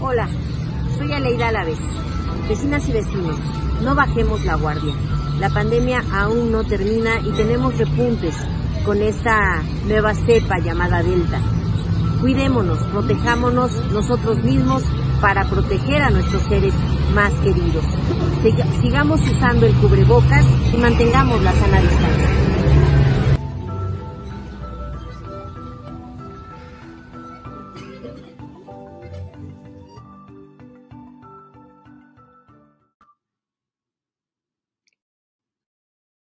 Hola, soy Aleida Alavés. Vecinas y vecinos, no bajemos la guardia. La pandemia aún no termina y tenemos repuntes con esta nueva cepa llamada Delta. Cuidémonos, protejámonos nosotros mismos para proteger a nuestros seres más queridos. Sigamos usando el cubrebocas y mantengamos la sana distancia.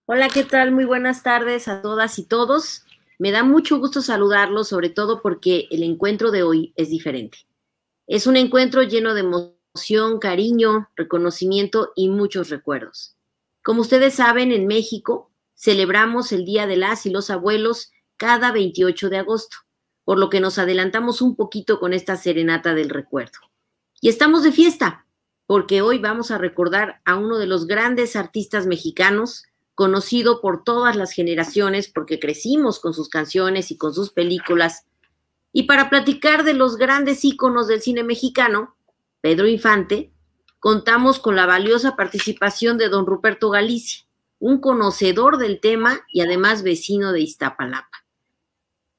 Hola, ¿qué tal? Muy buenas tardes a todas y todos. Me da mucho gusto saludarlos, sobre todo porque el encuentro de hoy es diferente. Es un encuentro lleno de emoción, cariño, reconocimiento y muchos recuerdos. Como ustedes saben, en México celebramos el Día de las y los Abuelos cada 28 de agosto, por lo que nos adelantamos un poquito con esta serenata del recuerdo. Y estamos de fiesta, porque hoy vamos a recordar a uno de los grandes artistas mexicanos, conocido por todas las generaciones porque crecimos con sus canciones y con sus películas. Y para platicar de los grandes íconos del cine mexicano, Pedro Infante, contamos con la valiosa participación de don Ruperto Galicia, un conocedor del tema y además vecino de Iztapalapa.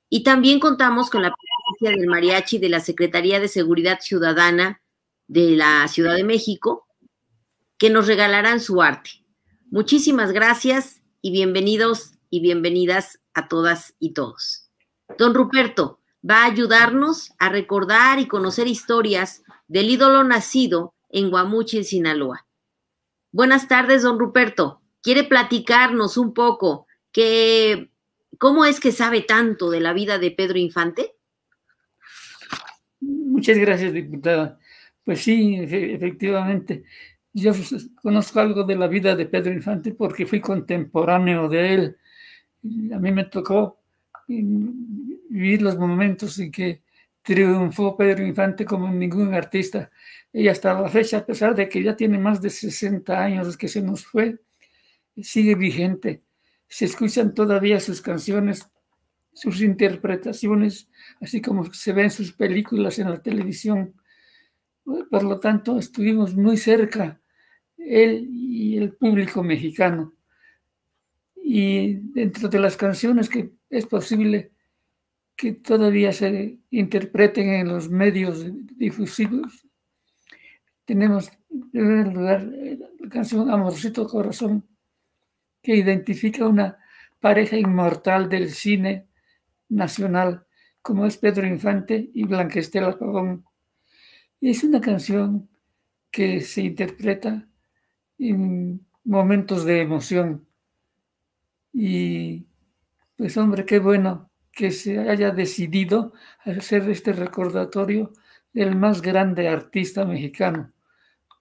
Y también contamos con la presencia del mariachi de la Secretaría de Seguridad Ciudadana de la Ciudad de México, que nos regalarán su arte. Muchísimas gracias y bienvenidos y bienvenidas a todas y todos. Don Ruperto va a ayudarnos a recordar y conocer historias del ídolo nacido en Guamuchil, Sinaloa. Buenas tardes, don Ruperto. ¿Quiere platicarnos un poco que, cómo es que sabe tanto de la vida de Pedro Infante? Muchas gracias, diputada. Pues sí, efectivamente. Yo conozco algo de la vida de Pedro Infante porque fui contemporáneo de él. A mí me tocó vivir los momentos en que triunfó Pedro Infante como ningún artista. Y hasta la fecha, a pesar de que ya tiene más de 60 años que se nos fue, sigue vigente. Se escuchan todavía sus canciones, sus interpretaciones, así como se ven sus películas en la televisión. Por lo tanto, estuvimos muy cerca él y el público mexicano. Y dentro de las canciones que es posible que todavía se interpreten en los medios difusivos, tenemos en primer lugar la canción Amorcito Corazón, que identifica una pareja inmortal del cine nacional, como es Pedro Infante y Blanca Estela Pavón. Es una canción que se interpreta en momentos de emoción. Y pues hombre, qué bueno que se haya decidido hacer este recordatorio del más grande artista mexicano,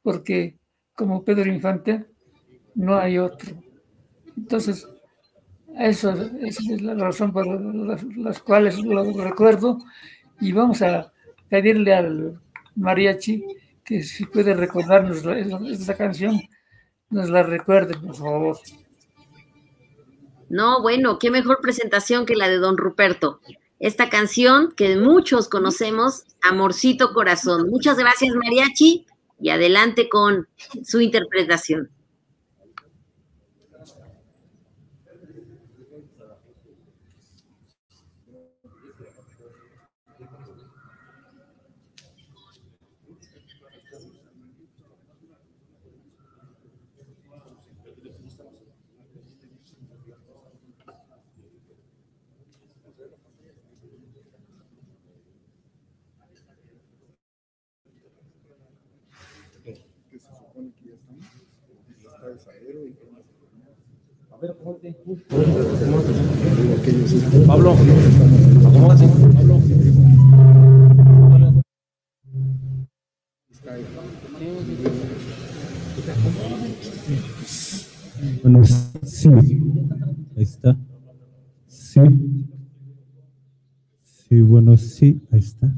porque como Pedro Infante no hay otro. Entonces, eso, esa es la razón por las, cuales lo recuerdo y vamos a pedirle al mariachi que si puede recordarnos esta canción nos la recuerde, por favor. No, bueno, qué mejor presentación que la de Don Ruperto. Esta canción que muchos conocemos, Amorcito Corazón. Muchas gracias, Mariachi, y adelante con su interpretación. Pablo, acomódate. Pablo. Bueno, sí. Ahí está. Sí. Sí, bueno, sí, ahí está.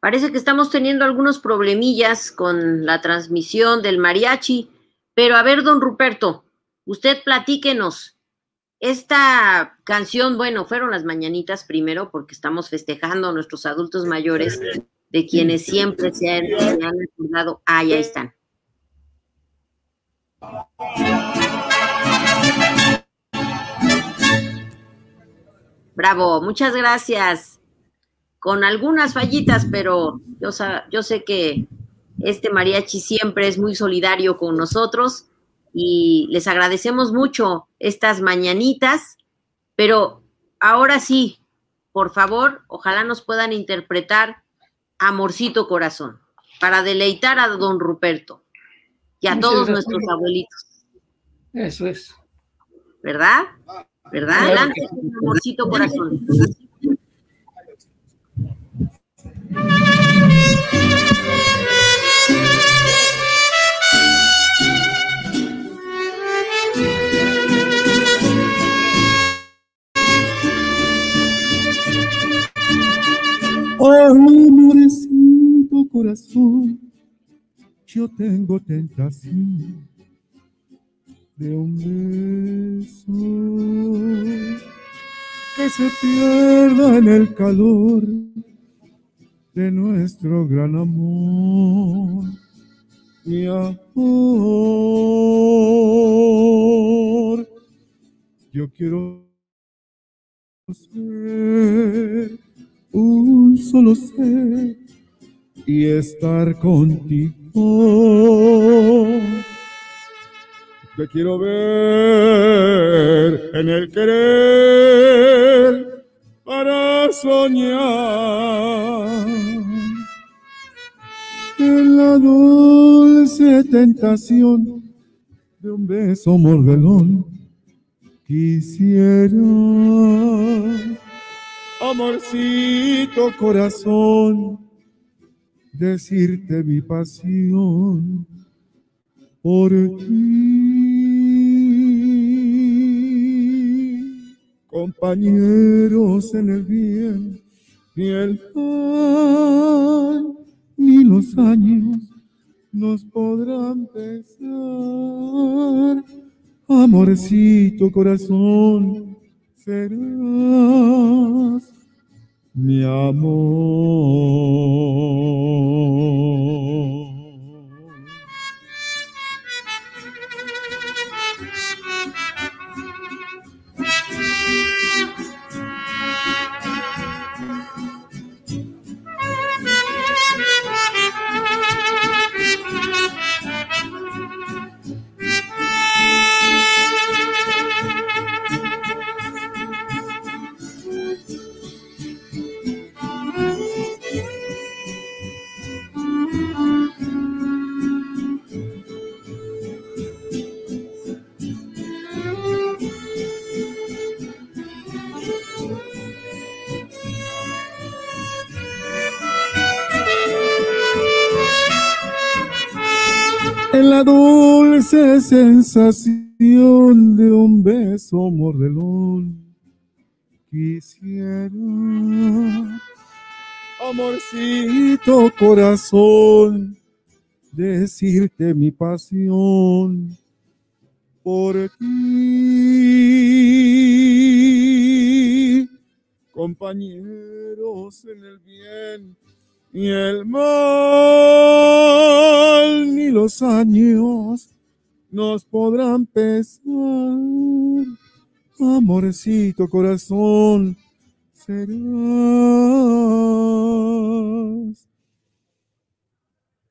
Parece que estamos teniendo algunos problemillas con la transmisión del mariachi, pero a ver, don Ruperto, usted platíquenos. Esta canción, bueno, fueron las mañanitas primero porque estamos festejando a nuestros adultos mayores de quienes siempre se han, se acordado. Ah, ya están. Bravo, muchas gracias. Con algunas fallitas, pero yo sé que este mariachi siempre es muy solidario con nosotros y les agradecemos mucho estas mañanitas, pero ahora sí, por favor, ojalá nos puedan interpretar Amorcito Corazón para deleitar a don Ruperto y a todos nuestros abuelitos, Eso es. ¿verdad? ¿Verdad? Adelante, Amorcito Corazón. Amorecito corazón, yo tengo tentación de un beso que se pierda en el calor de nuestro gran amor, mi amor. Yo quiero ser un solo ser y estar contigo. Te quiero ver en el querer para soñar en la dulce tentación de un beso mordelón. Quisiera amorcito corazón, decirte mi pasión por ti. Compañeros en el bien, ni el mal, ni los años, nos podrán pesar. Amorcito corazón, serás mi amor. Sensación de un beso mordelón. Quisiera, amorcito corazón, decirte mi pasión por ti. Compañeros en el bien ni el mal ni los años nos podrán pesar. Amorcito corazón, serás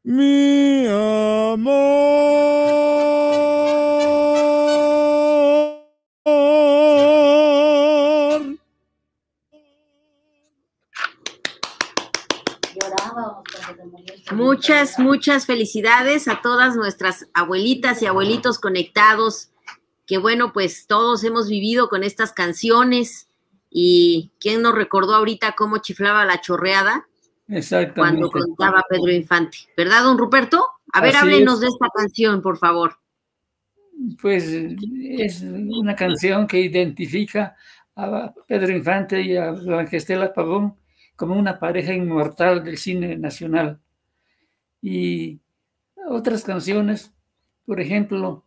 mi amor. Muchas, muchas felicidades a todas nuestras abuelitas y abuelitos conectados, que bueno, pues todos hemos vivido con estas canciones y quién nos recordó ahorita cómo chiflaba la chorreada Exactamente. cuando contaba Pedro Infante, ¿verdad, don Ruperto? A ver, Así háblenos es. de esta canción, por favor. Pues es una canción que identifica a Pedro Infante y a Blanca Estela Pavón como una pareja inmortal del cine nacional. Y otras canciones, por ejemplo,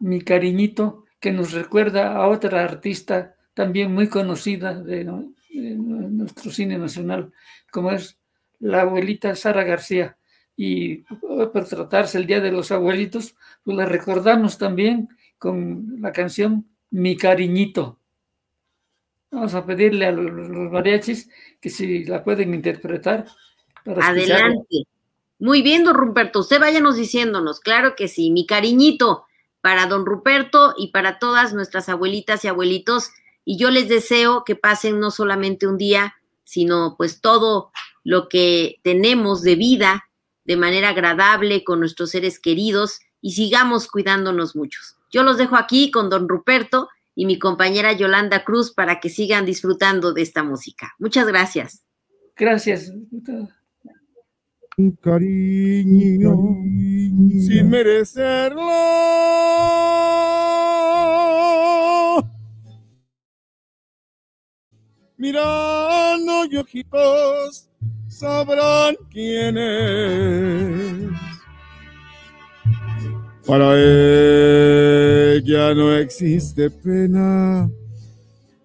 Mi cariñito, que nos recuerda a otra artista también muy conocida de, nuestro cine nacional, como es la abuelita Sara García. Y por tratarse el Día de los Abuelitos, pues la recordamos también con la canción Mi cariñito. Vamos a pedirle a los, mariachis que si la pueden interpretar. escucharla. Muy bien, don Ruperto, usted váyanos diciéndonos, claro que sí, mi cariñito para don Ruperto y para todas nuestras abuelitas y abuelitos. Y yo les deseo que pasen no solamente un día, sino pues todo lo que tenemos de vida de manera agradable con nuestros seres queridos y sigamos cuidándonos muchos. Yo los dejo aquí con don Ruperto y mi compañera Yolanda Cruz para que sigan disfrutando de esta música. Muchas gracias. Gracias. Un cariño sin merecerlo. Mirando y ojitos sabrán quién es. Para ella no existe pena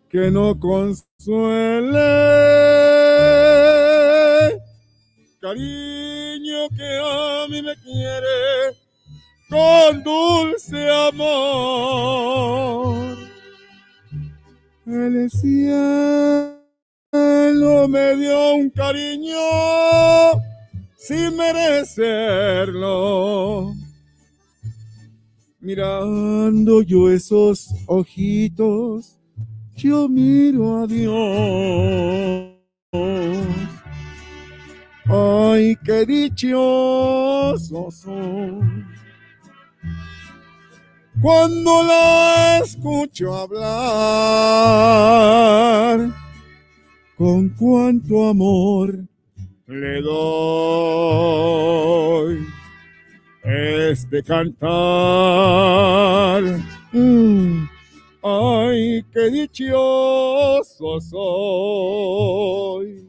que no consuele cariño mí me quiere con dulce amor. El cielo me dio un cariño sin merecerlo. Mirando yo esos ojitos, yo miro a Dios. Ay, qué dichoso soy. Cuando la escucho hablar, con cuánto amor le doy este cantar. Mm, Ay, qué dichoso soy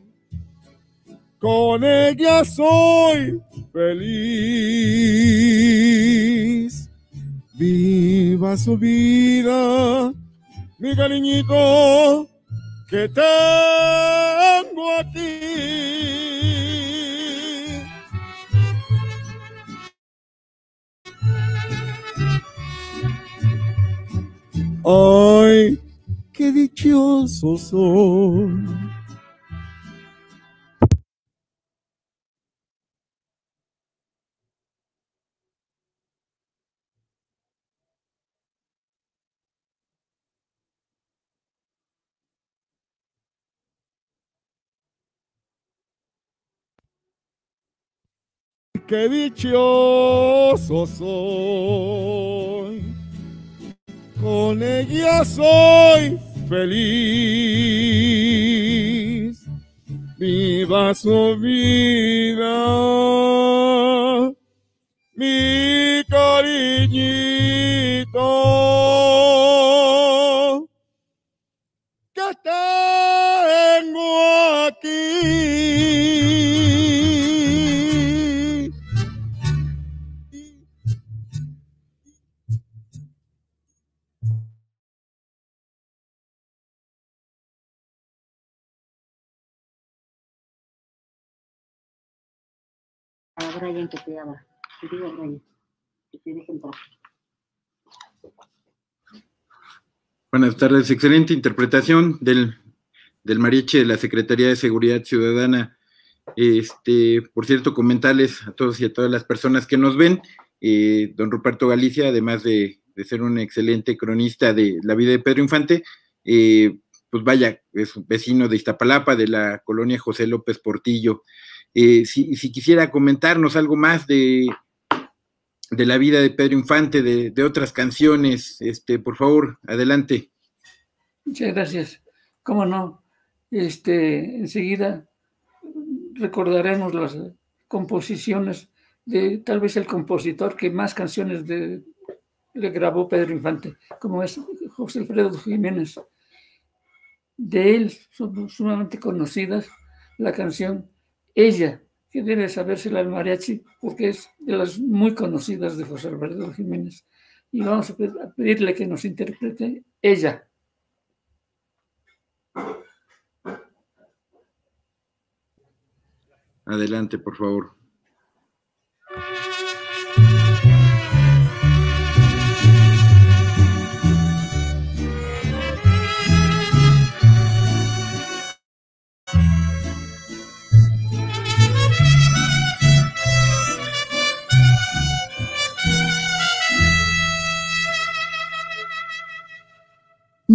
con ella soy feliz. Viva su vida, mi cariñito, que tengo aquí. Ay, qué dichoso soy. Qué dichoso soy. Con ella soy feliz. Viva su vida, mi cariñito, Buenas tardes, excelente interpretación del, del mariachi de la Secretaría de Seguridad Ciudadana. Este, por cierto, comentarles a todos y a todas las personas que nos ven, eh, don Ruperto Galicia, además de, de, ser un excelente cronista de la vida de Pedro Infante, eh, pues vaya, es un vecino de Iztapalapa, de la colonia José López Portillo. Eh, si, quisiera comentarnos algo más de, de la vida de Pedro Infante, de, de, otras canciones, este, por favor, adelante. Muchas gracias. Cómo no, este, enseguida recordaremos las composiciones de tal vez el compositor que más canciones de, le grabó Pedro Infante, como es José Alfredo Jiménez. De él son sumamente conocidas la canción ella, que debe sabérsela el mariachi, porque es de las muy conocidas de José Alfredo Jiménez. Y vamos a pedirle que nos interprete ella. Adelante, por favor.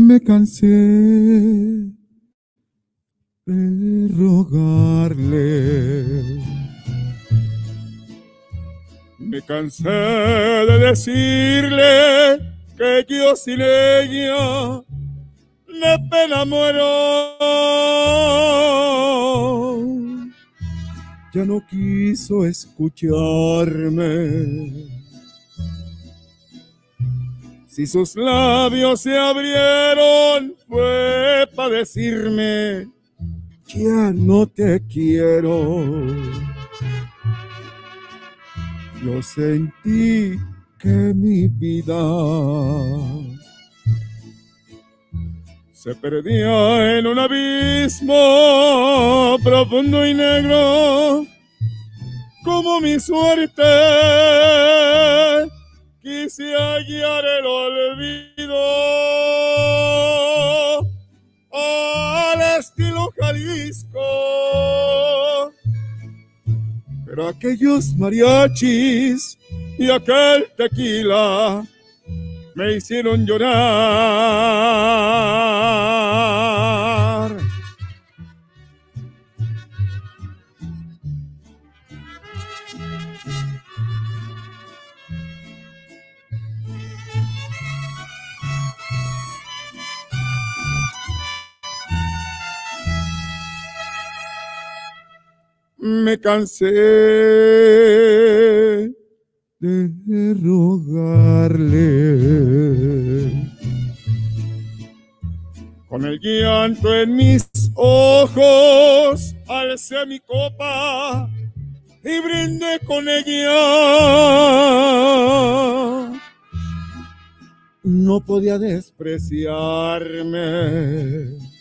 Me cansé de rogarle. Me cansé de decirle que yo sin ella de pena muero. Ya no quiso escucharme si sus labios se abrieron fue para decirme, ya no te quiero. Yo sentí que mi vida se perdía en un abismo profundo y negro, como mi suerte quise hallar el olvido al estilo Jalisco. Pero aquellos mariachis y aquel tequila me hicieron llorar. Me cansé de rogarle. Con el llanto en mis ojos, alcé mi copa y brindé con ella. No podía despreciarme.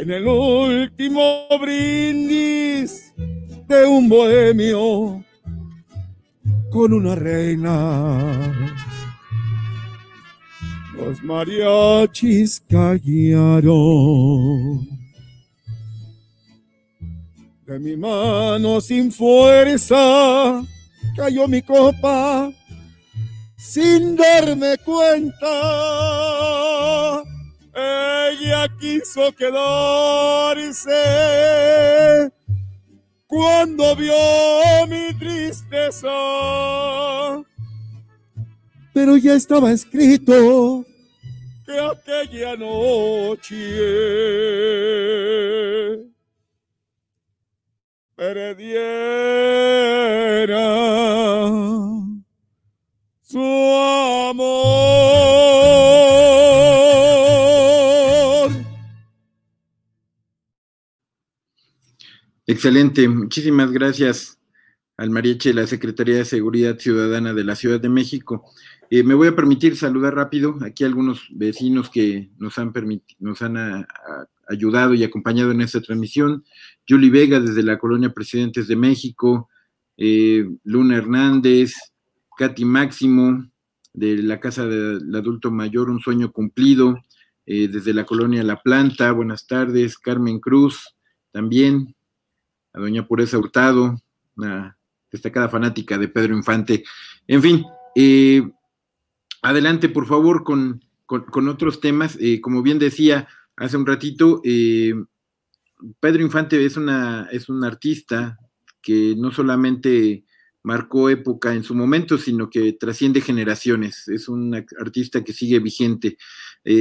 En el último brindis de un bohemio con una reina. Los mariachis callaron. De mi mano sin fuerza cayó mi copa sin darme cuenta. Ella quiso quedarse cuando vio mi tristeza. Pero ya estaba escrito que aquella noche perdiera su Excelente, muchísimas gracias al mariachi de la Secretaría de Seguridad Ciudadana de la Ciudad de México. Eh, me voy a permitir saludar rápido aquí a algunos vecinos que nos han, nos han ayudado y acompañado en esta transmisión. Julie Vega desde la colonia Presidentes de México, eh, Luna Hernández, Katy Máximo de la Casa del Adulto Mayor, Un Sueño Cumplido, eh, desde la colonia La Planta, buenas tardes, Carmen Cruz, también, a doña Pureza Hurtado, una destacada fanática de Pedro Infante. En fin, eh, adelante por favor con, con, otros temas. Eh, como bien decía hace un ratito, eh, Pedro Infante es, una, es un artista que no solamente marcó época en su momento, sino que trasciende generaciones. Es un artista que sigue vigente.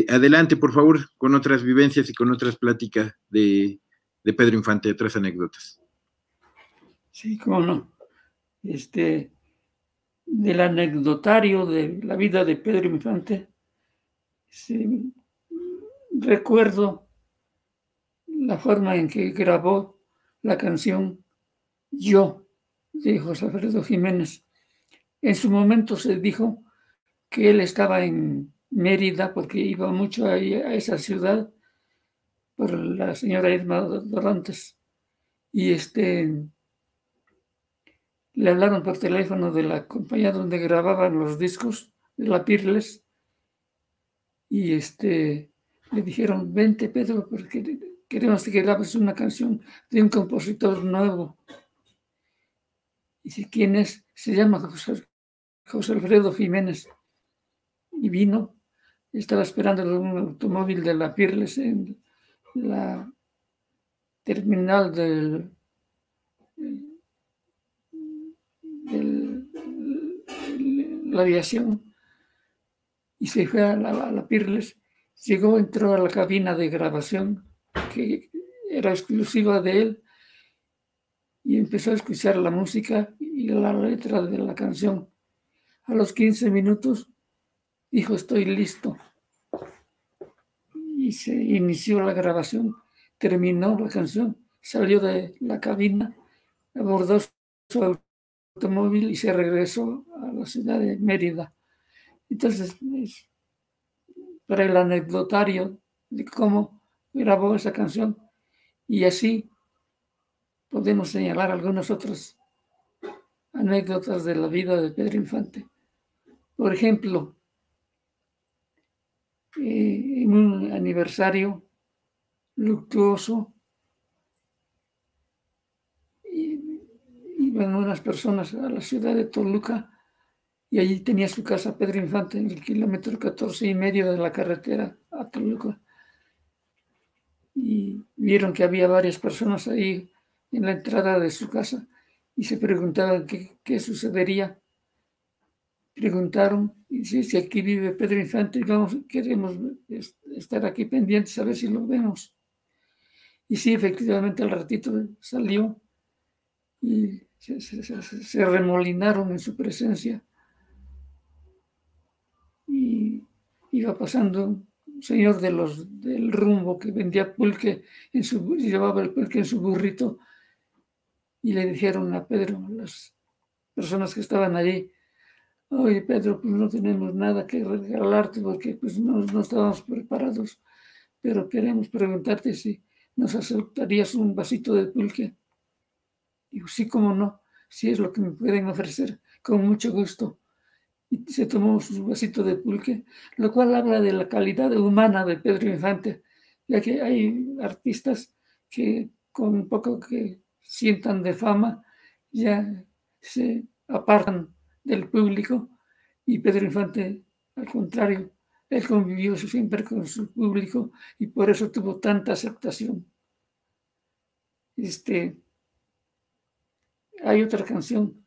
Adelante, por favor, con otras vivencias y con otras pláticas de, de Pedro Infante, otras anécdotas. Sí, cómo no. Este, del anecdotario de la vida de Pedro Infante, sí, recuerdo la forma en que grabó la canción Yo de José Alfredo Jiménez. En su momento se dijo que él estaba en Mérida porque iba mucho ahí a esa ciudad por la señora Irma Dorantes. Y este le hablaron por teléfono de la compañía donde grababan los discos de la Pirles y este le dijeron, vente Pedro, porque queremos que grabes una canción de un compositor nuevo. Dice, ¿quién es? Se llama José, José Alfredo Jiménez. Y vino, estaba esperando un automóvil de la Pirles en la terminal del, la aviación y se fue a la, a la Pirles. Llegó, entró a la cabina de grabación que era exclusiva de él y empezó a escuchar la música y la letra de la canción. A los 15 minutos dijo, estoy listo. Y se inició la grabación, terminó la canción, salió de la cabina, abordó su automóvil y se regresó a la ciudad de Mérida. Entonces, para el anecdotario de cómo grabó esa canción y así podemos señalar algunas otras anécdotas de la vida de Pedro Infante. Por ejemplo, eh, en un aniversario luctuoso, iban unas personas a la ciudad de Toluca y allí tenía su casa Pedro Infante en el kilómetro 14 y medio de la carretera a Toluca. Y vieron que había varias personas ahí en la entrada de su casa y se preguntaban qué, qué sucedería. Preguntaron, y si, si, aquí vive Pedro Infante, vamos, queremos estar aquí pendientes a ver si lo vemos. Y sí, efectivamente, al ratito salió y se, remolinaron en su presencia. Y iba pasando un señor de los, del rumbo que vendía pulque, en su, llevaba el pulque en su burrito y le dijeron a Pedro, las personas que estaban allí, oye Pedro, pues no tenemos nada que regalarte porque pues no, no estábamos preparados, pero queremos preguntarte si nos aceptarías un vasito de pulque. Digo, sí, cómo no, si es lo que me pueden ofrecer, con mucho gusto. Y se tomó su vasito de pulque, lo cual habla de la calidad humana de Pedro Infante, ya que hay artistas que con poco que sientan de fama ya se apartan del público y Pedro Infante, al contrario, él convivió siempre con su público y por eso tuvo tanta aceptación. Este, hay otra canción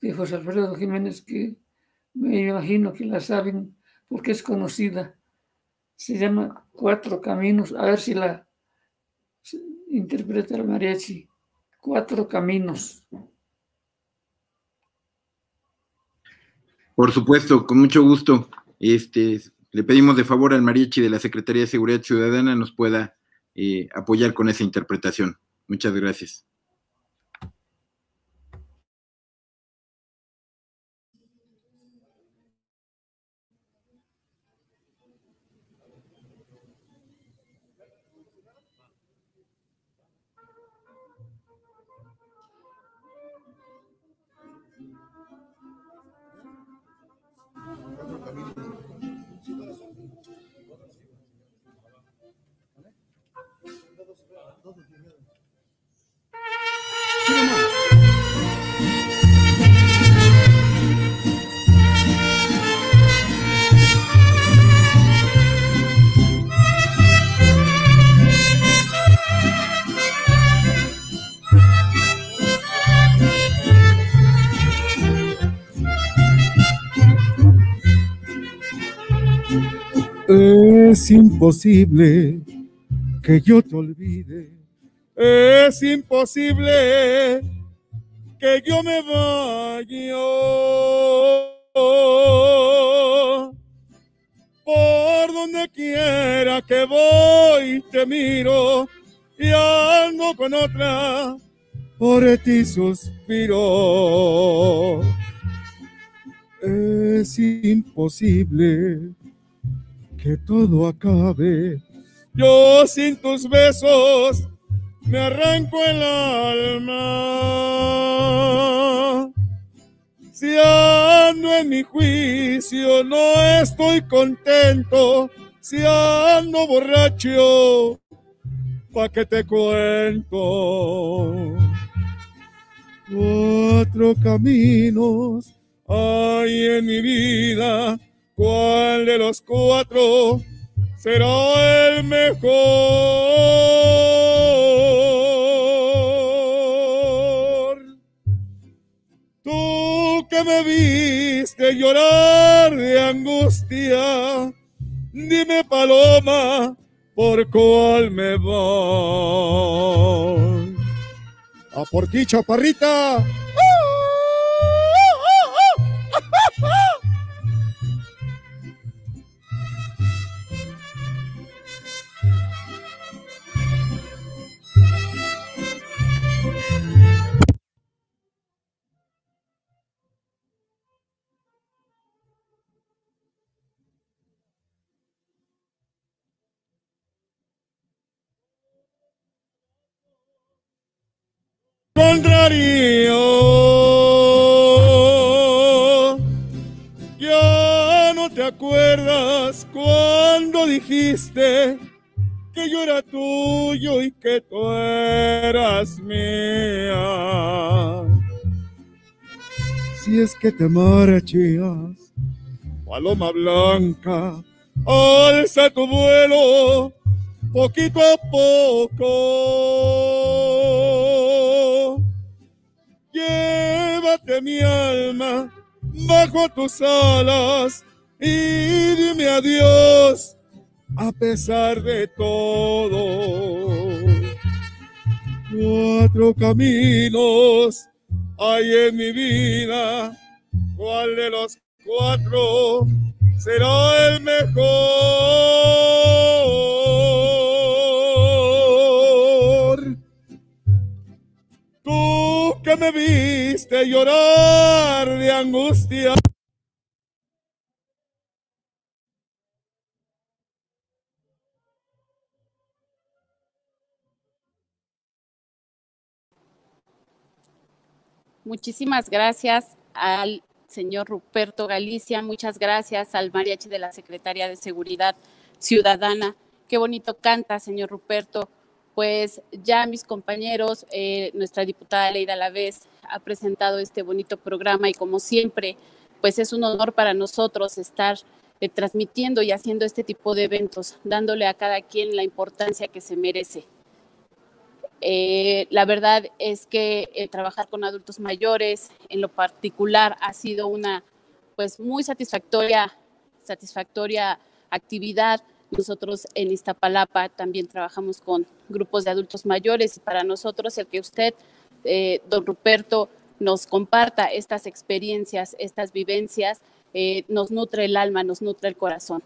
de José Alfredo Jiménez que me imagino que la saben porque es conocida. Se llama Cuatro Caminos. A ver si la interpreta el mariachi. Cuatro Caminos. Por supuesto, con mucho gusto. Este, le pedimos de favor al mariachi de la Secretaría de Seguridad Ciudadana nos pueda eh, apoyar con esa interpretación. Muchas gracias. Es imposible que yo te olvide. Es imposible que yo me vaya. Por donde quiera que voy te miro y ando con otra. Por ti suspiro. Es imposible que todo acabe. Yo sin tus besos me arranco el alma. Si ando en mi juicio, no estoy contento. Si ando borracho, pa' que te cuento. Cuatro caminos hay en mi vida ¿Cuál de los cuatro será el mejor? Tú que me viste llorar de angustia, dime paloma, ¿por cuál me voy? A por ti, chaparrita. Ya no te acuerdas cuando dijiste que yo era tuyo y que tú eras mía. Si es que te marchas, paloma blanca, alza tu vuelo poquito a poco. Llévate mi alma bajo tus alas y dime adiós a pesar de todo. Cuatro caminos hay en mi vida, ¿cuál de los cuatro será el mejor? Que me viste llorar de angustia. Muchísimas gracias al señor Ruperto Galicia, muchas gracias al mariachi de la Secretaría de Seguridad Ciudadana. Qué bonito canta, señor Ruperto. Pues ya mis compañeros, eh, nuestra diputada Leida Lavés ha presentado este bonito programa y como siempre, pues es un honor para nosotros estar eh, transmitiendo y haciendo este tipo de eventos, dándole a cada quien la importancia que se merece. Eh, la verdad es que trabajar con adultos mayores en lo particular ha sido una pues muy satisfactoria, satisfactoria actividad. Nosotros en Iztapalapa también trabajamos con grupos de adultos mayores y para nosotros el que usted, eh, don Ruperto, nos comparta estas experiencias, estas vivencias, nos nutre el alma, nos nutre el corazón.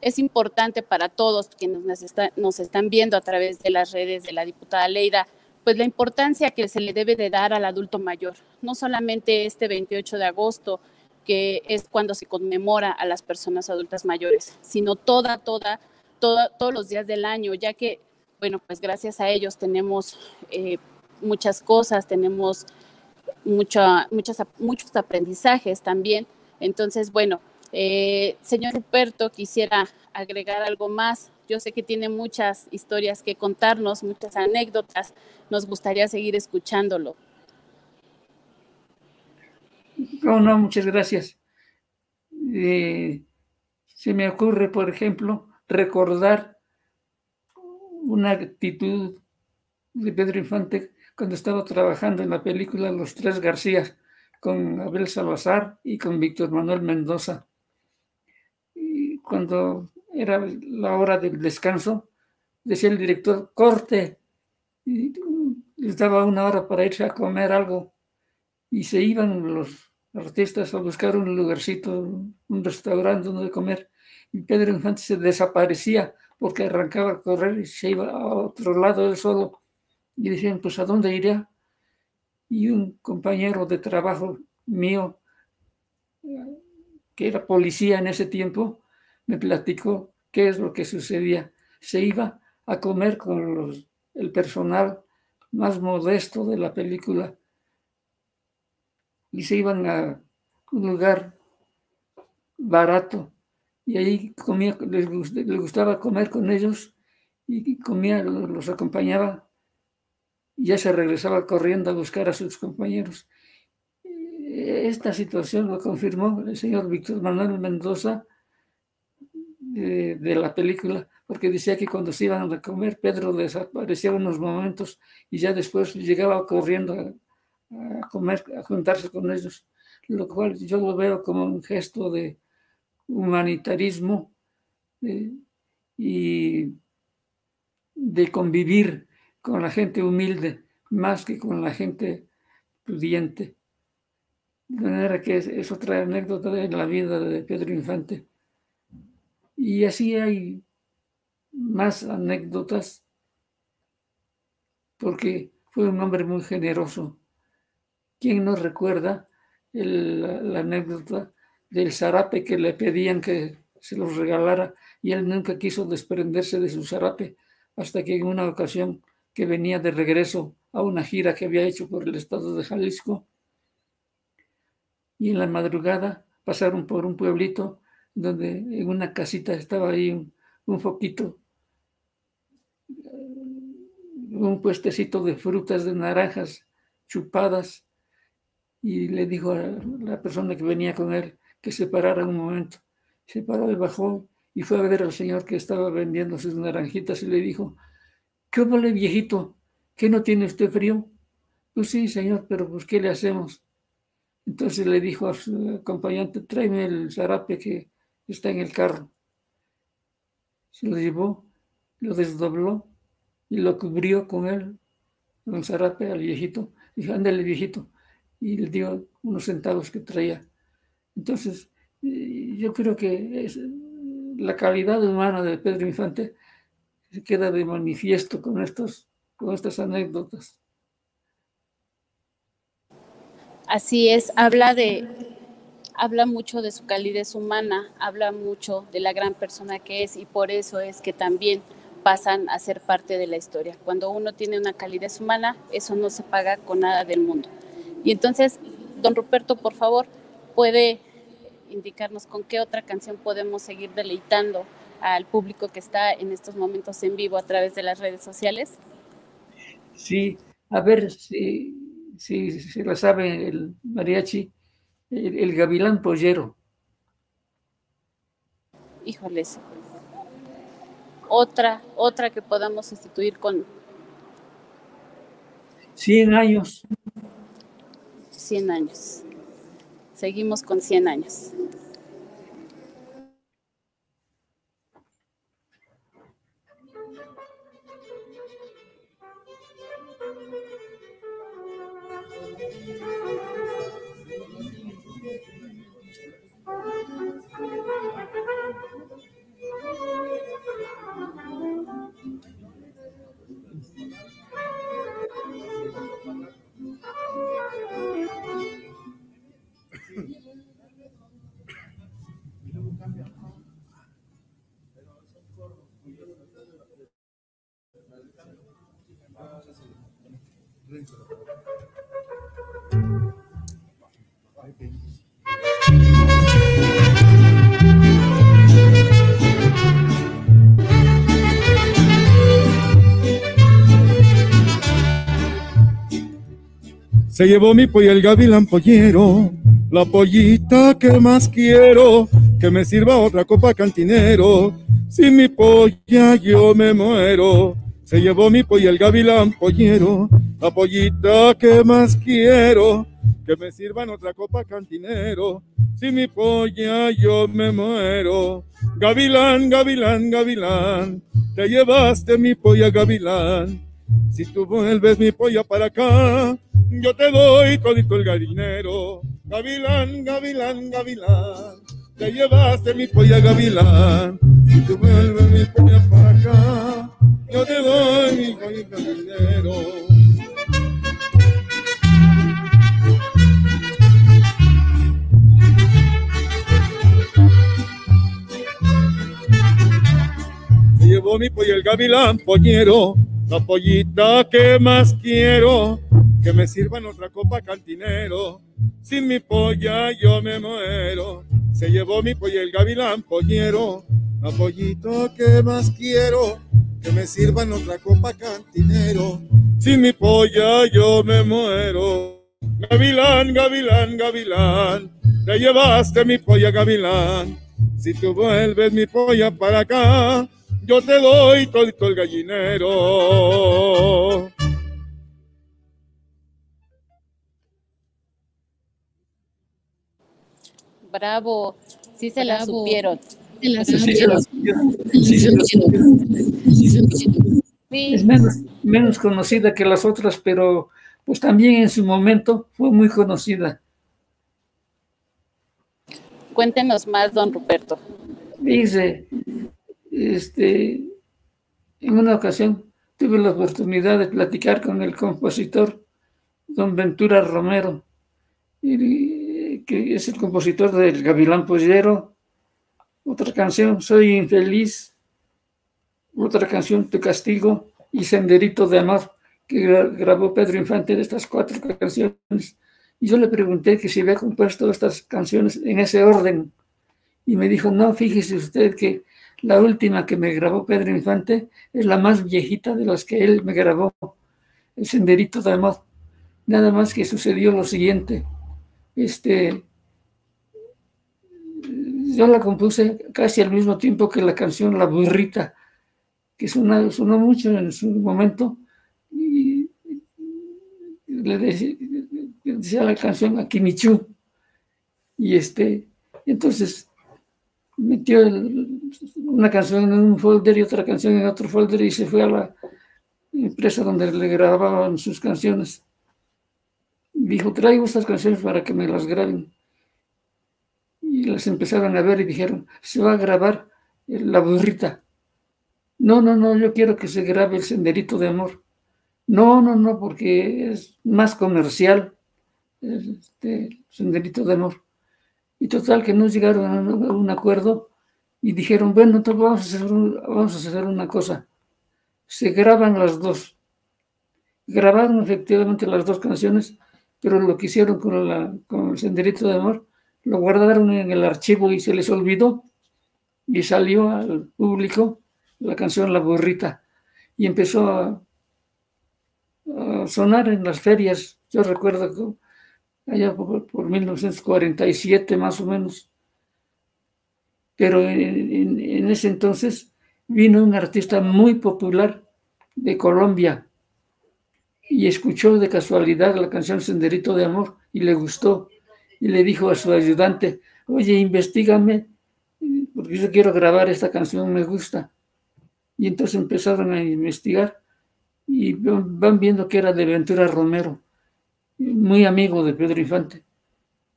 Es importante para todos quienes nos, nos están viendo a través de las redes de la diputada Leida, pues la importancia que se le debe de dar al adulto mayor, no solamente este 28 de agosto, que es cuando se conmemora a las personas adultas mayores, sino toda, toda, todos los días del año, ya que, bueno, pues gracias a ellos tenemos eh, muchas cosas, tenemos mucha, muchas, muchos aprendizajes también. Entonces, bueno, eh, señor Ruperto, quisiera agregar algo más. Yo sé que tiene muchas historias que contarnos, muchas anécdotas. Nos gustaría seguir escuchándolo. No, no, muchas gracias. Eh, se me ocurre, por ejemplo, recordar una actitud de Pedro Infante cuando estaba trabajando en la película Los Tres Garcías con Abel Salazar y con Víctor Manuel Mendoza. Cuando era la hora del descanso, decía el director, corte, y les daba una hora para irse a comer algo, y se iban los artistas a buscar un lugarcito, un restaurante donde comer, y Pedro Infante se desaparecía porque arrancaba a correr y se iba a otro lado él solo, y decían, pues ¿a dónde iría? Y un compañero de trabajo mío, que era policía en ese tiempo, me platicó qué es lo que sucedía. Se iba a comer con el personal más modesto de la película y se iban a un lugar barato y ahí comía, les, gustaba comer con ellos y comía, los acompañaba y ya se regresaba corriendo a buscar a sus compañeros. Esta situación lo confirmó el señor Víctor Manuel Mendoza de, la película, porque decía que cuando se iban a comer, Pedro desaparecía unos momentos y ya después llegaba corriendo a, comer, a juntarse con ellos, lo cual yo lo veo como un gesto de humanitarismo eh, y de convivir con la gente humilde más que con la gente pudiente. De manera que es, otra anécdota de la vida de Pedro Infante. Y así hay más anécdotas, porque fue un hombre muy generoso. ¿Quién nos recuerda la, anécdota del zarape que le pedían que se los regalara y él nunca quiso desprenderse de su zarape hasta que en una ocasión que venía de regreso a una gira que había hecho por el estado de Jalisco y en la madrugada pasaron por un pueblito donde en una casita estaba ahí un, foquito, un puestecito de frutas, de naranjas chupadas, y le dijo a la persona que venía con él que se parara un momento. Se paró y bajó y fue a ver al señor que estaba vendiendo sus naranjitas y le dijo, ¿qué vale viejito? ¿Qué no tiene usted frío? Pues sí, señor, pero pues ¿qué le hacemos? Entonces le dijo a su acompañante, tráeme el zarape que está en el carro. Se lo llevó, lo desdobló y lo cubrió con él, con zarape al viejito. Dijo, ándale viejito. Y le dio unos centavos que traía. Entonces, yo creo que la calidad humana de Pedro Infante se queda de manifiesto con, estos, con estas anécdotas. Así es, habla de, habla mucho de su calidez humana, habla mucho de la gran persona que es y por eso es que también pasan a ser parte de la historia. Cuando uno tiene una calidez humana, eso no se paga con nada del mundo. Y entonces, don Ruperto, por favor, puede indicarnos con qué otra canción podemos seguir deleitando al público que está en estos momentos en vivo a través de las redes sociales? Sí, a ver si, si, si la sabe el mariachi, el, el gavilán pollero. Híjoles. Otra, otra que podamos sustituir con 100 años. 100 años. Seguimos con 100 años. Se llevó mi pollo el gavilán pollero, la pollita que más quiero, que me sirva otra copa cantinero. Sin mi polla yo me muero. Se llevó mi pollo el gavilán pollero, la pollita que más quiero, que me sirvan otra copa cantinero. Sin mi polla yo me muero. Gavilán, gavilán, gavilán, te llevaste mi polla gavilán. Si tú vuelves mi polla para acá, yo te doy todito el gallinero. Gavilán, gavilán, gavilán, te llevaste mi polla gavilán. Si tú vuelves mi polla para acá, yo te doy mi polla gallinero. Se llevó mi polla el gavilán pollero, la pollita que más quiero, que me sirvan otra copa cantinero. Sin mi polla yo me muero. Se llevó mi polla el gavilán pollero, la pollita que más quiero, que me sirvan otra copa cantinero. Sin mi polla yo me muero. Gavilán, gavilán, gavilán, te llevaste mi polla gavilán. Si tú vuelves mi polla para acá, yo te doy todito el gallinero. Bravo, sí se la Bravo. supieron. Se la Sí, sabe. se lo- sí, se lo- Sí, Es menos, menos conocida que las otras, pero pues también en su momento fue muy conocida. cuéntenos más, don Ruperto. Dice, este, en una ocasión tuve la oportunidad de platicar con el compositor don Ventura Romero, y- que es el compositor del Gavilán Pollero, otra canción, Soy infeliz, otra canción, Tu castigo y Senderito de Amor, que gra- grabó Pedro Infante de estas cuatro canciones. Y yo le pregunté que si había compuesto estas canciones en ese orden. Y me dijo, no, fíjese usted que la última que me grabó Pedro Infante es la más viejita de las que él me grabó, El Senderito de Amor. Nada más que sucedió lo siguiente. Este, yo la compuse casi al mismo tiempo que la canción La Burrita, que sonó, sonó mucho en su momento. Y le decía, la canción a Kimichu. Y este, entonces metió una canción en un folder y otra canción en otro folder y se fue a la empresa donde le grababan sus canciones. Dijo, traigo estas canciones para que me las graben. Y las empezaron a ver y dijeron, se va a grabar la burrita. No, no, no, yo quiero que se grabe el senderito de amor. No, no, no, porque es más comercial. este, senderito de amor. Y total que no llegaron a un acuerdo y dijeron, bueno, entonces vamos a hacer, vamos a hacer una cosa. Se graban las dos. Grabaron efectivamente las dos canciones, pero lo que hicieron con, la, con el senderito de amor, lo guardaron en el archivo y se les olvidó y salió al público la canción La Burrita y empezó a, sonar en las ferias. Yo recuerdo que allá por, 1947 más o menos. Pero en, ese entonces vino un artista muy popular de Colombia y escuchó de casualidad la canción Senderito de Amor y le gustó y le dijo a su ayudante, oye, investigame porque yo quiero grabar esta canción, me gusta. Y entonces empezaron a investigar y van viendo que era de Ventura Romero, muy amigo de Pedro Infante.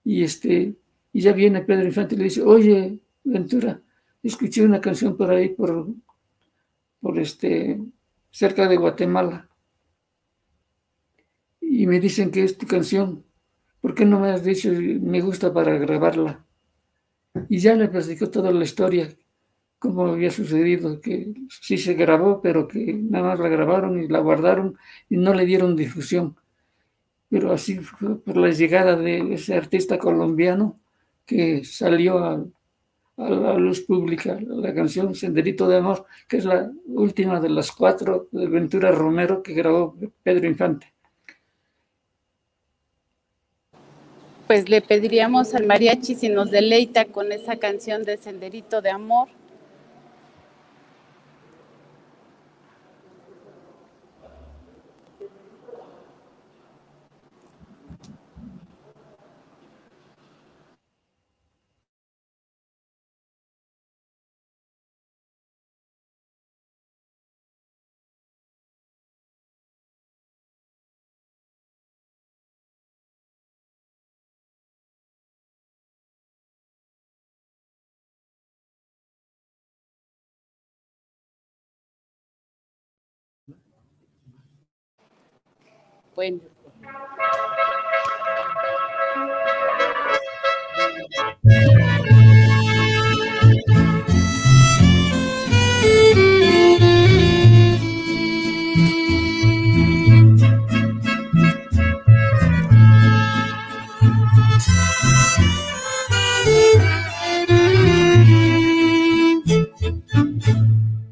Y, este, y ya viene Pedro Infante y le dice, oye, Ventura, escuché una canción por ahí, por, por este, cerca de Guatemala. Y me dicen que es tu canción. ¿Por qué no me has dicho me gusta para grabarla? Y ya le platicó toda la historia, cómo había sucedido, que sí se grabó, pero que nada más la grabaron y la guardaron y no le dieron difusión. Pero así fue por la llegada de ese artista colombiano que salió a, la luz pública, la canción Senderito de Amor, que es la última de las cuatro de Ventura Romero que grabó Pedro Infante. Pues le pediríamos al mariachi si nos deleita con esa canción de Senderito de Amor.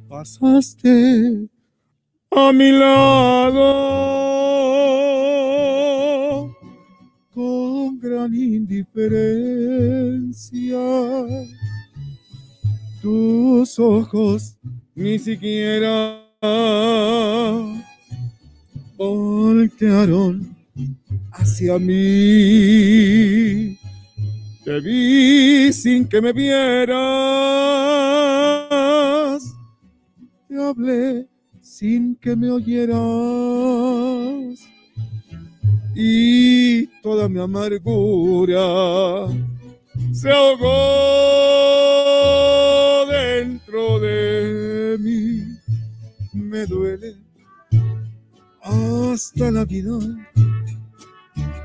Pasaste a mi lado indiferencia. Tus ojos ni siquiera voltearon hacia mí. Te vi sin que me vieras. Te hablé sin que me oyeras y toda mi amargura se ahogó dentro de mí. Me duele hasta la vida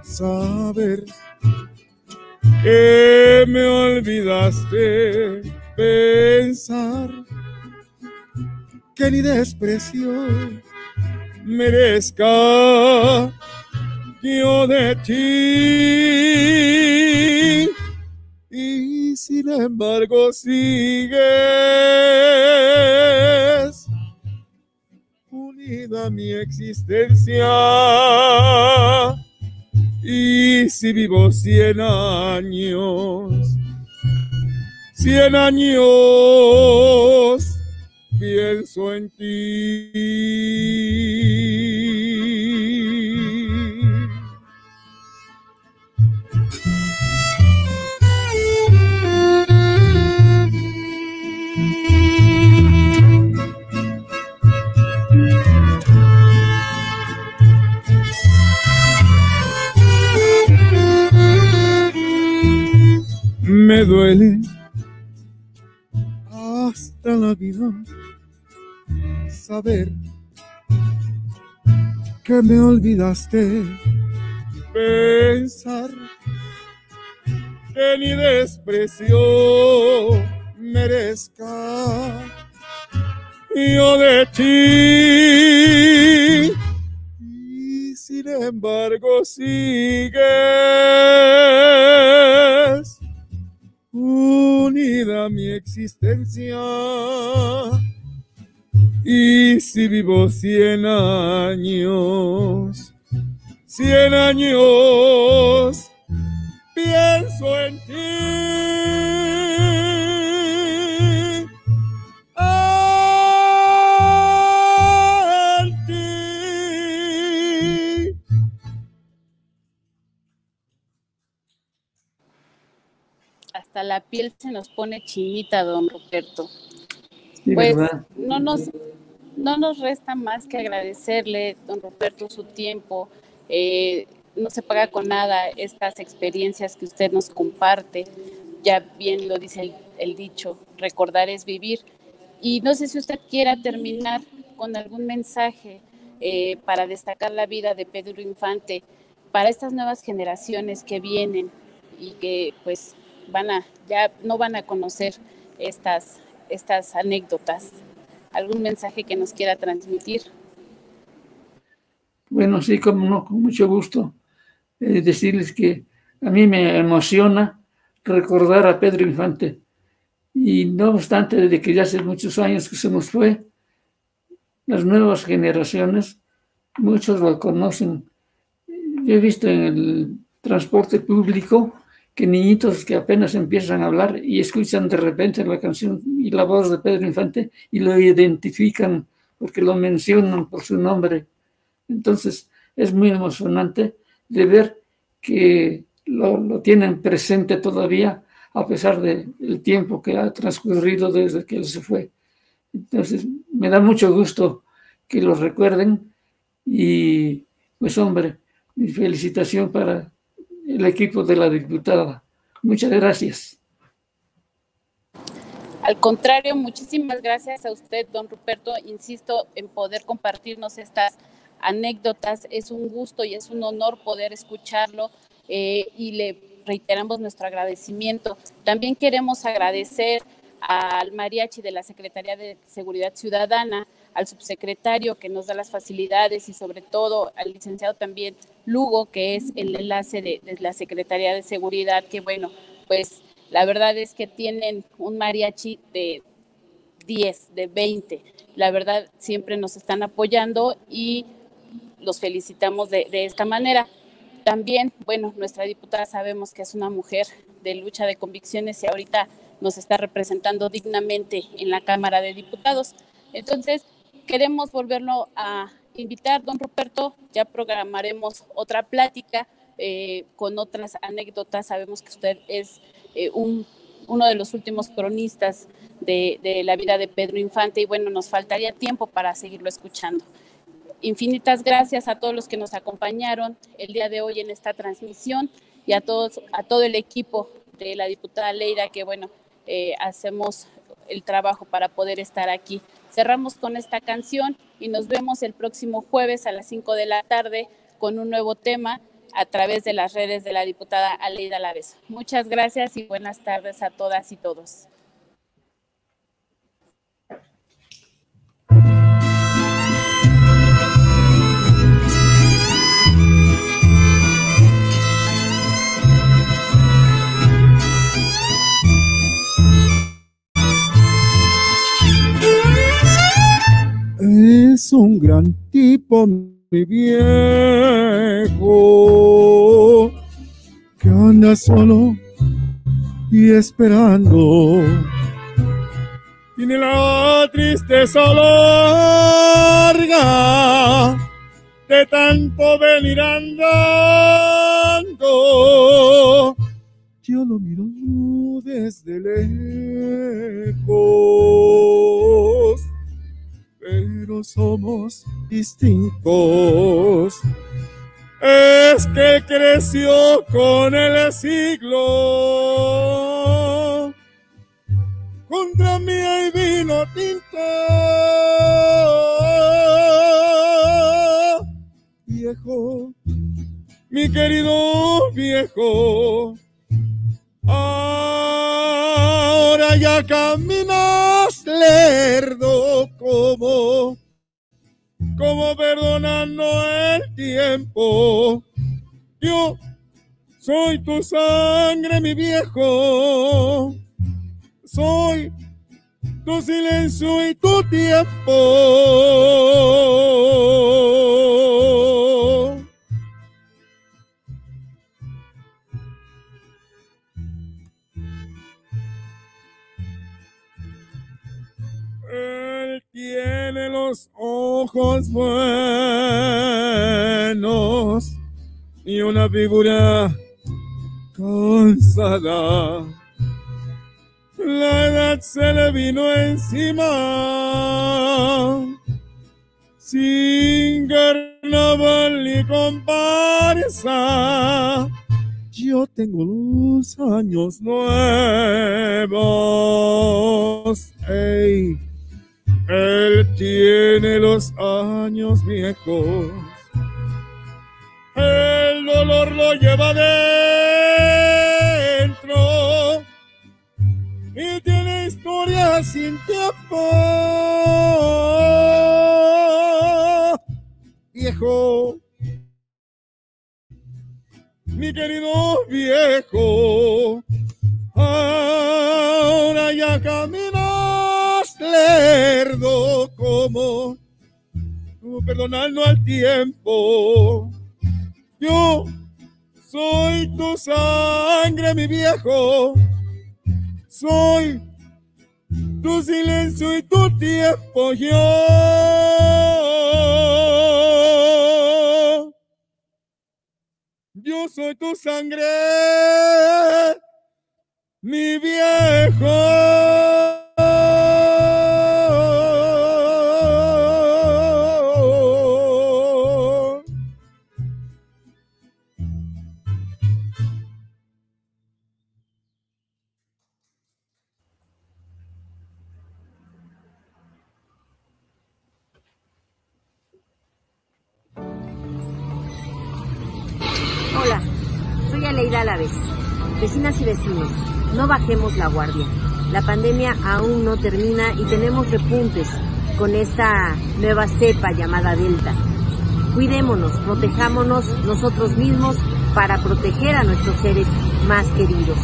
saber que me olvidaste pensar que ni desprecio merezca de ti. Y sin embargo sigues unida a mi existencia. Y si vivo cien años, cien años, pienso en ti. La vida saber que me olvidaste. Pensar que ni desprecio merezca. Yo de ti. Y sin embargo sigues unida mi existencia. Y si vivo cien años, cien años, pienso en ti. La piel se nos pone chinita, don Ruperto. Sí, Pues ¿verdad? no nos, no nos resta más que agradecerle, don Roberto, su tiempo. Eh, no se paga con nada estas experiencias que usted nos comparte. Ya bien lo dice el, el dicho, recordar es vivir. Y no sé si usted quiera terminar con algún mensaje eh, para destacar la vida de Pedro Infante para estas nuevas generaciones que vienen y que pues van a, ya no van a conocer estas, estas anécdotas. ¿Algún mensaje que nos quiera transmitir? Bueno, sí, como no, con mucho gusto eh, decirles que a mí me emociona recordar a Pedro Infante. Y no obstante, desde que ya hace muchos años que se nos fue, las nuevas generaciones, muchos lo conocen. Yo he visto en el transporte público que niñitos que apenas empiezan a hablar y escuchan de repente la canción y la voz de Pedro Infante y lo identifican porque lo mencionan por su nombre. Entonces es muy emocionante de ver que lo, tienen presente todavía a pesar del tiempo que ha transcurrido desde que él se fue. Entonces me da mucho gusto que lo recuerden y pues hombre, mi felicitación para el equipo de la diputada. Muchas gracias. Al contrario, muchísimas gracias a usted, don Ruperto. Insisto en poder compartirnos estas anécdotas. Es un gusto y es un honor poder escucharlo eh, y le reiteramos nuestro agradecimiento. También queremos agradecer al mariachi de la Secretaría de Seguridad Ciudadana, al subsecretario que nos da las facilidades y sobre todo al licenciado también Lugo, que es el enlace de, la Secretaría de Seguridad, que bueno, pues la verdad es que tienen un mariachi de 10, de 20. La verdad, siempre nos están apoyando y los felicitamos de, de, esta manera. También, bueno, nuestra diputada sabemos que es una mujer de lucha de convicciones y ahorita nos está representando dignamente en la Cámara de Diputados. Entonces, queremos volverlo a invitar, don Ruperto, ya programaremos otra plática eh, con otras anécdotas. Sabemos que usted es eh, un, uno de los últimos cronistas de, la vida de Pedro Infante y bueno, nos faltaría tiempo para seguirlo escuchando. Infinitas gracias a todos los que nos acompañaron el día de hoy en esta transmisión y a todos, a todo el equipo de la diputada Leira que bueno, eh, hacemos el trabajo para poder estar aquí. Cerramos con esta canción y nos vemos el próximo jueves a las 5 de la tarde con un nuevo tema a través de las redes de la diputada Aleida Laves. Muchas gracias y buenas tardes a todas y todos. Es un gran tipo, mi viejo, que anda solo y esperando. Tiene la tristeza larga de tanto venir andando. Yo lo miro desde lejos pero somos distintos. Es que creció con el siglo. Contra mí hay vino tinto. Viejo, mi querido viejo. Ahora ya caminas lerdo como, como perdonando el tiempo. Yo soy tu sangre, mi viejo. Soy tu silencio y tu tiempo. Tiene los ojos buenos y una figura cansada. La edad se le vino encima. Sin carnaval ni comparsa. Yo tengo los años nuevos. Ey, él tiene los años viejos. El dolor lo lleva dentro y tiene historia sin tiempo. Viejo, mi querido viejo, ahora ya caminas lerdo como, como perdonando al tiempo. Yo soy tu sangre, mi viejo. Soy tu silencio y tu tiempo. Yo. Yo soy tu sangre, mi viejo. Bajemos la guardia. La pandemia aún no termina y tenemos repuntes con esta nueva cepa llamada Delta. Cuidémonos, protejámonos nosotros mismos para proteger a nuestros seres más queridos.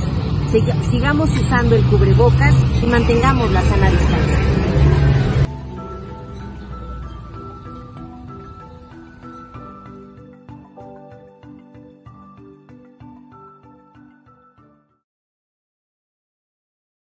Siga- Sigamos usando el cubrebocas y mantengamos la sana distancia.